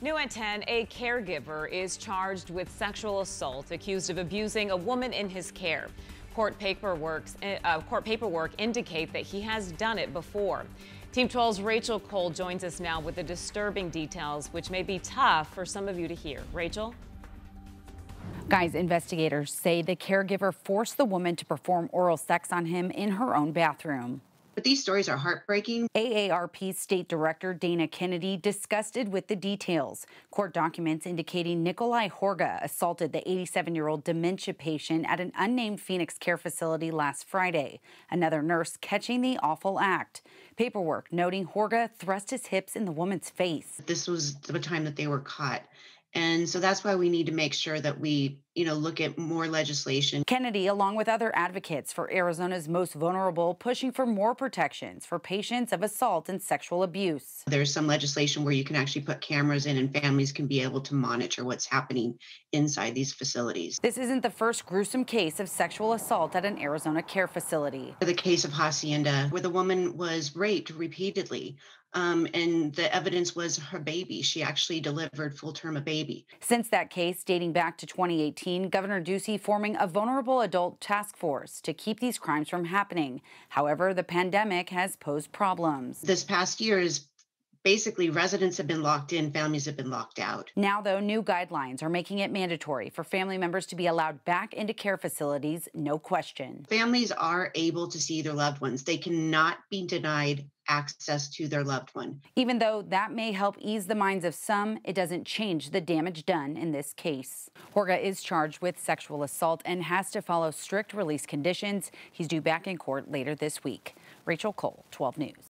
New at 10, a caregiver is charged with sexual assault, accused of abusing a woman in his care. Court uh, court paperwork indicate that he has done it before. Team 12's Rachel Cole joins us now with the disturbing details, which may be tough for some of you to hear. Rachel? Guys, investigators say the caregiver forced the woman to perform oral sex on him in her own bathroom. But these stories are heartbreaking. AARP State Director Dana Kennedy disgusted with the details. Court documents indicating Nicolae Horga assaulted the 87 year old dementia patient at an unnamed Phoenix care facility last Friday. Another nurse catching the awful act. Paperwork noting Horga thrust his hips in the woman's face. This was the time that they were caught. And so that's why we need to make sure that we, you know, look at more legislation. Kennedy, along with other advocates for Arizona's most vulnerable, pushing for more protections for patients of assault and sexual abuse. There's some legislation where you can actually put cameras in and families can be able to monitor what's happening inside these facilities. This isn't the first gruesome case of sexual assault at an Arizona care facility. The case of Hacienda, where the woman was raped repeatedly um, and the evidence was her baby. She actually delivered full term a baby. Since that case, dating back to 2018, Governor Ducey forming a vulnerable adult task force to keep these crimes from happening. However, the pandemic has posed problems. This past year is basically residents have been locked in, families have been locked out. Now, though, new guidelines are making it mandatory for family members to be allowed back into care facilities, no question. Families are able to see their loved ones. They cannot be denied access to their loved one. Even though that may help ease the minds of some, it doesn't change the damage done in this case. Horga is charged with sexual assault and has to follow strict release conditions. He's due back in court later this week. Rachel Cole, 12 News.